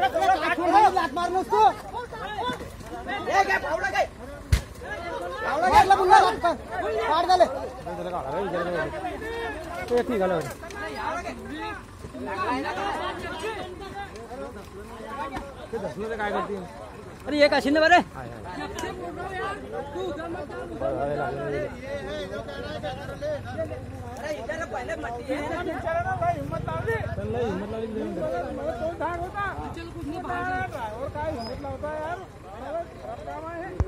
लात मारलं उसको हे काय फावडा काय फावडा घेतला पुन्हा लात का पाड झाले काय करते अरे का शिंदे बरे हिंमत लागली ड्रायव्हर